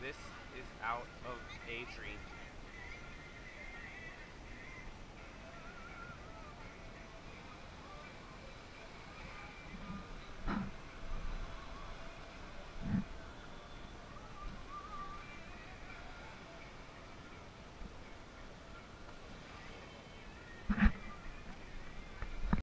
This is out of a dream.